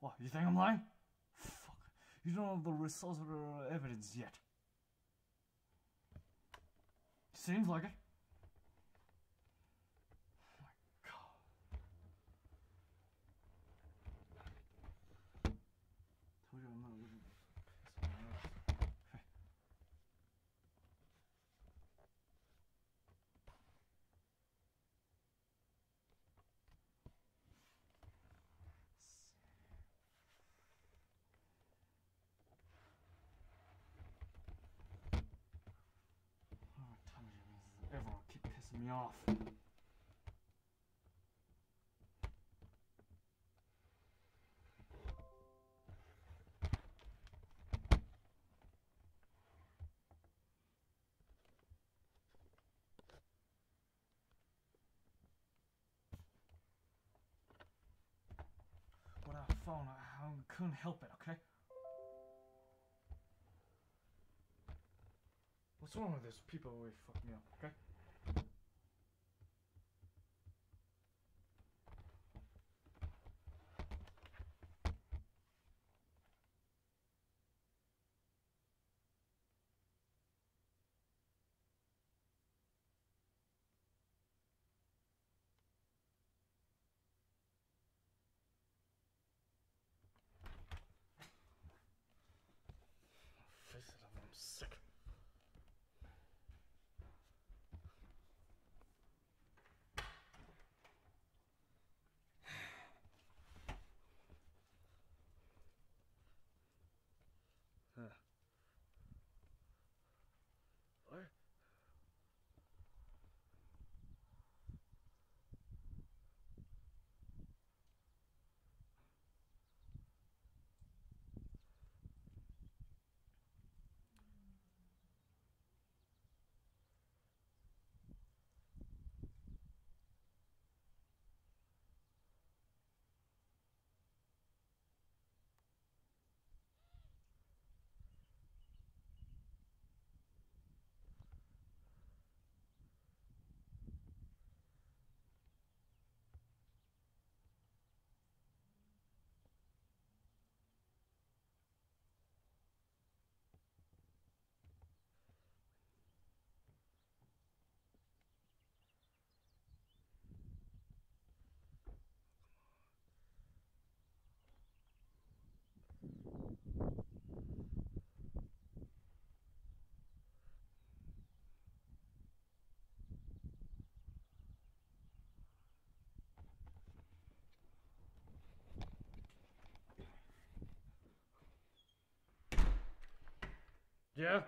What, you think I'm lying? Fuck. You don't have the results the evidence yet. Seems like it. Me off. Without a phone, I, I couldn't help it, okay? What's wrong with this? People always fuck me up, okay? Yeah?